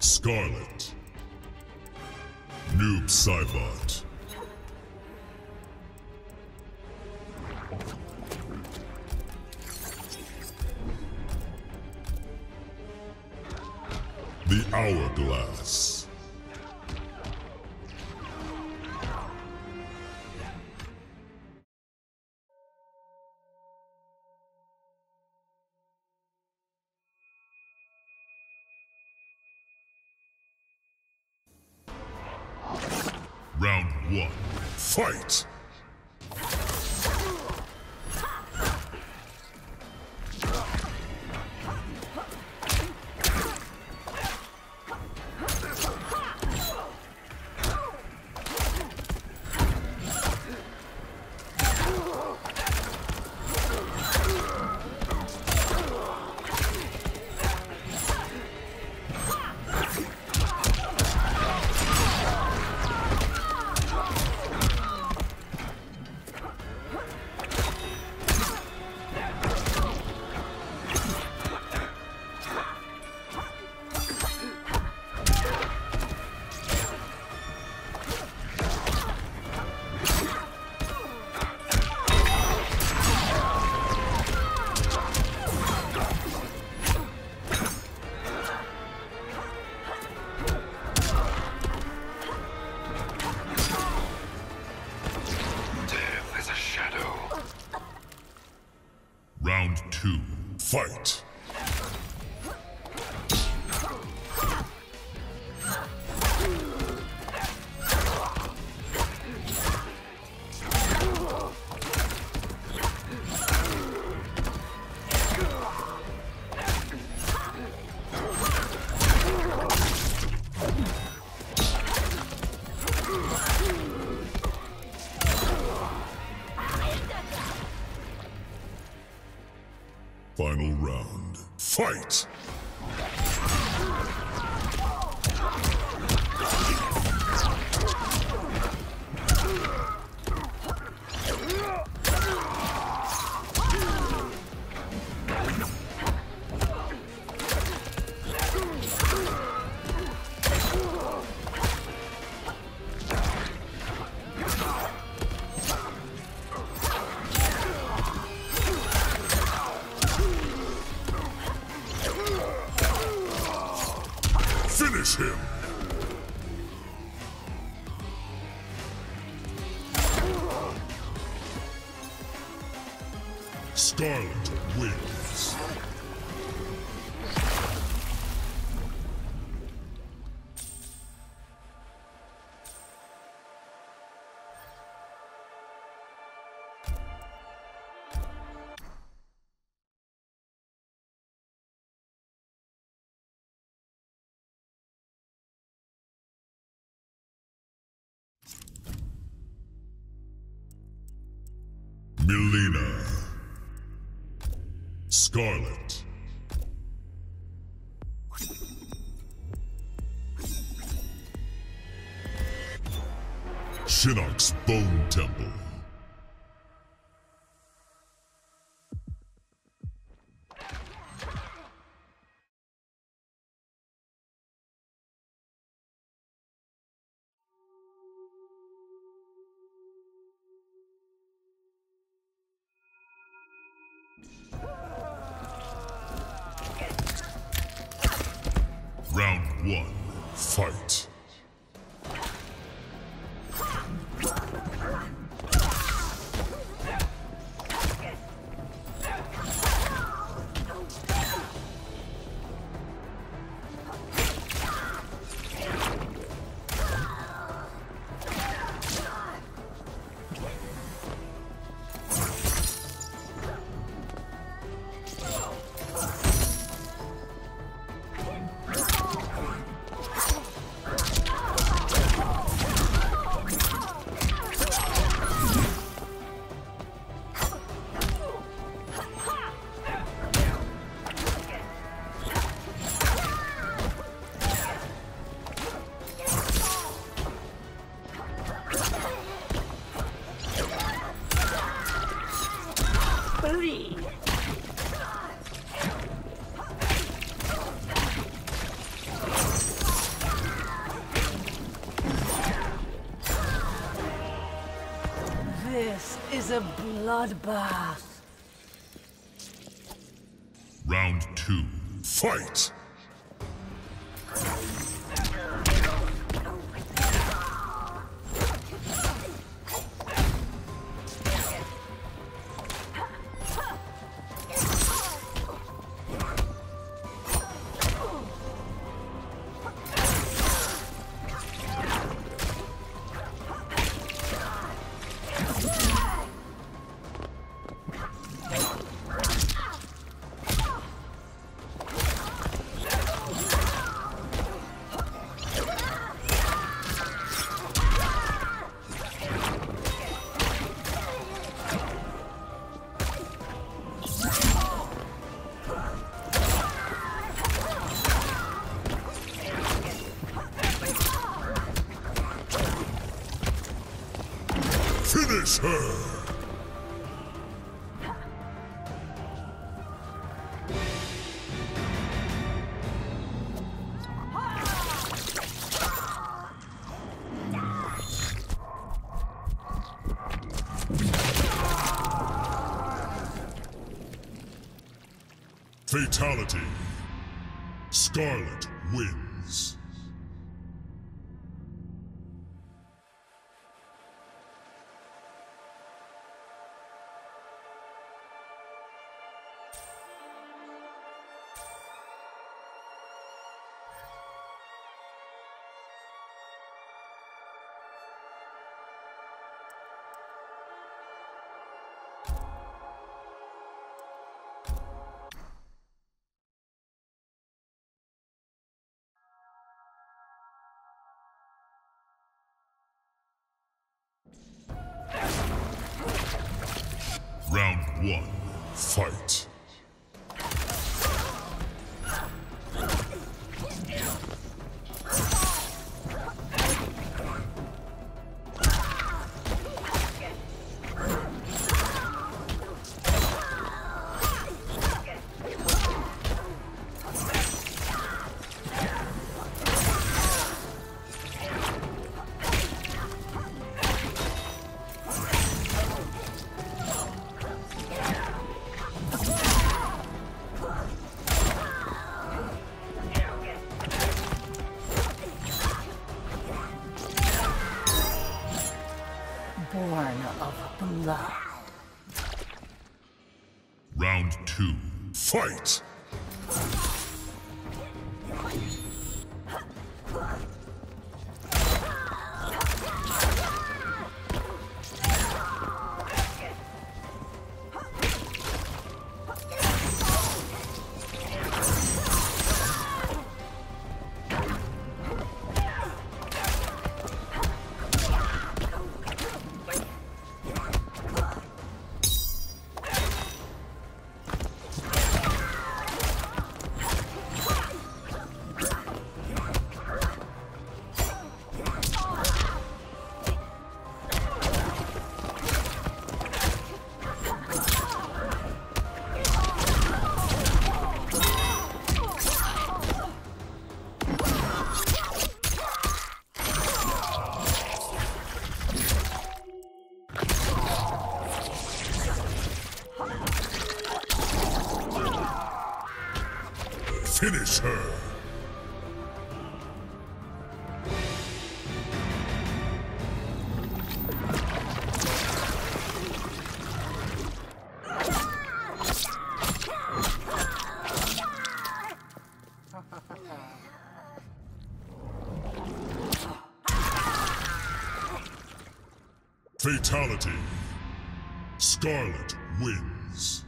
Skarlet. Noob Saibot. The Hourglass. Round one. Fight! Fight! Final round. Fight! Him! Skarlet wins. Mileena. Skarlet. Shinnok's Bone Temple. One. Fight. This is a bloodbath. Round two, fight! Finish her! Fatality. Skarlet wins. Round one, fight. Born of blood. Round two, fight. Finish her. Fatality. Skarlet wins.